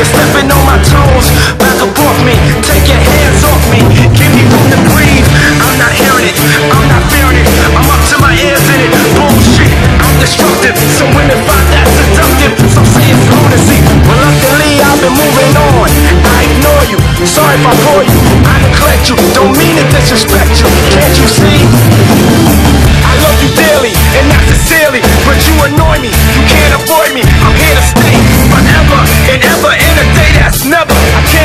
You're stepping on my toes, back up off me. Take your hands off me, give me room to breathe I'm not hearing it, I'm not fearing it. I'm up to my ears in it, bullshit. I'm destructive, some women find that seductive Some say it's lunacy, reluctantly I've been moving on. I ignore you, sorry if I bore you. I neglect you, don't mean it disrespect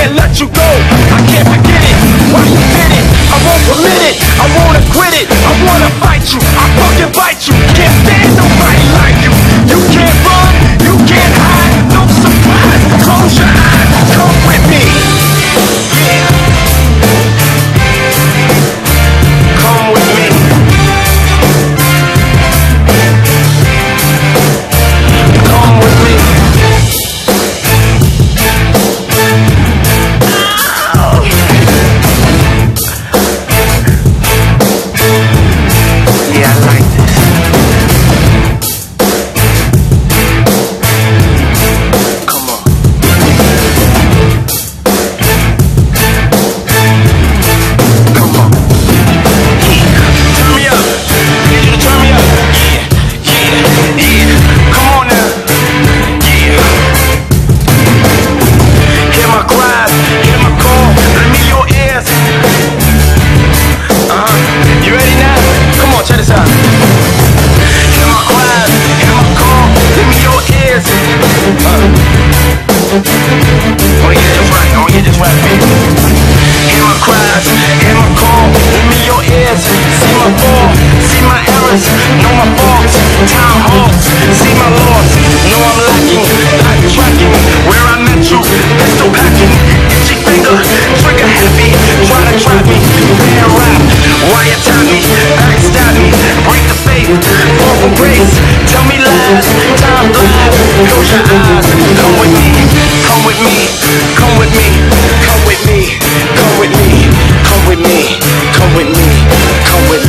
can't let you go. I can't forget it. Why you did it? I won't permit it. I wanna quit it. I wanna fight you. I thoughts, know my faults, time off, see my loss, know I'm lacking, life tracking, where I met you, pistol packing, itchy finger, trigger happy, try to trap me, bad rap, wiretap me, backstab me, break the faith, fall from grace, tell me lies, time flies, close your eyes, come with me, come with me, come with me, come with me, come with me, come with me, come with me, come with me.